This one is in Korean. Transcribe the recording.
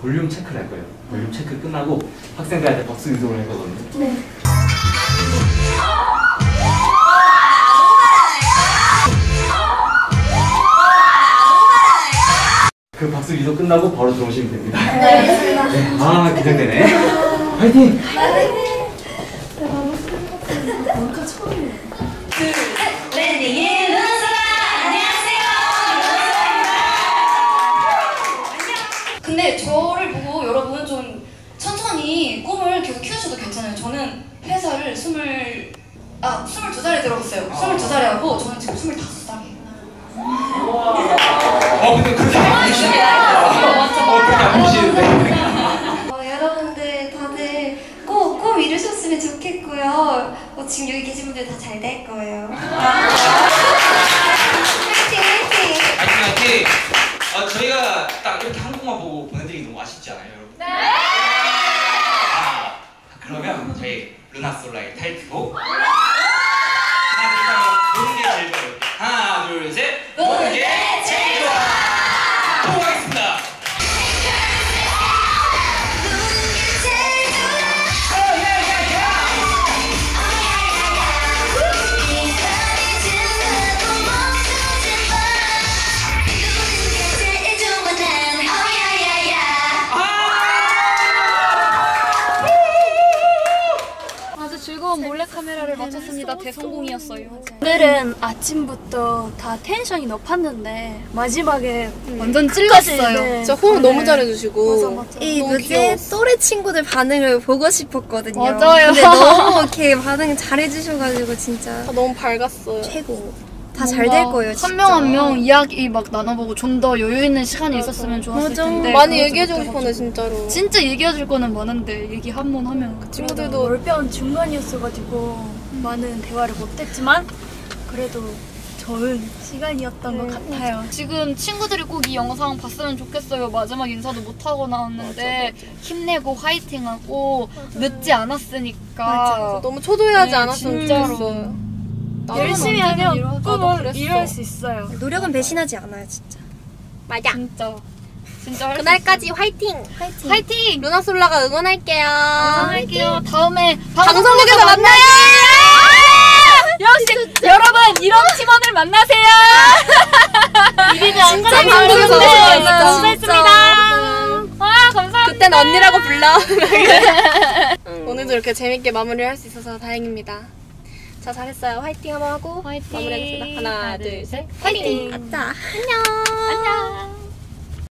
볼륨 체크를 할 거예요. 볼륨 체크 끝나고 학생들한테 박수 유도를 할 거거든요. 네. 그 박수 유도 끝나고 바로 들어오시면 됩니다. 네. 네, 아 기대되네. 화이팅! 뭔가 처음이에요. 랜딩의 근데 저를 보고 여러분 좀 천천히 꿈을 계속 키우셔도 괜찮아요 저는 회사를 스물 아 스물두 살에 들어갔어요 스물두 살에 하고 저는 지금 스물다섯 살이에요 어 근데 그렇게 안 보이시네. 어 그렇게 안 보이시는데. 어, 여러분들 다들 꼭, 꼭 이루셨으면 좋겠고요. 어, 지금 여기 계신 분들 다 잘 될 거예요. 이렇게 한국만 보고 보내드리기 너무 아쉽지 않아요 여러분? 네! 아, 그러면 저희 루나솔라의 타이틀곡 아주 즐거운 몰래카메라를 마쳤습니다. 대성공이었어요. 오늘은 아침부터 다 텐션이 높았는데 마지막에 완전 끝까지, 찔렀어요. 네. 진짜 호응 너무 네. 잘해주시고 맞아, 맞아. 이 너무 뭐지 귀여웠어. 또래 친구들 반응을 보고 싶었거든요. 맞아요. 근데 너무 이렇게 반응 잘해주셔가지고 진짜 너무 밝았어요. 최고. 다 잘 될 거예요. 한 명 한 명 이야기 막 나눠보고 좀 더 여유 있는 시간이 있었으면 좋았을 맞아. 텐데. 많이 얘기해주고. 싶었네 진짜로. 진짜 얘기해줄 거는 많은데 얘기 한 번 하면 친구들도 월병 중간이었어가지고 많은 대화를 못했지만 그래도 좋은 시간이었던 것 같아요. 지금 친구들이 꼭 이 영상 봤으면 좋겠어요. 마지막 인사도 못 하고 나왔는데 힘내고 화이팅하고 늦지 않았으니까. 너무 초조해하지 네, 않았으면 진짜로. 좋겠어요. 열심히 하면 꿈을. 이룰 수 있어요. 노력은 배신하지 않아요 진짜. 맞아. 진짜 진짜 그날까지 화이팅. 있어요. 화이팅! 루나솔라가 응원할게요. 응원할게요. 다음에 방송국에서 만나요. 역시 여러분 이런 팀원을 만나세요. 이리는 진짜 방송국에서 만나요. 와 감사합니다. 그땐 언니라고 불러. 오늘도 이렇게 재밌게 마무리할 수 있어서 다행입니다. 자 잘했어요. 화이팅 한번 하고 화이팅. 마무리하겠습니다. 하나, 둘, 셋. 화이팅. 아싸. 안녕. 안녕.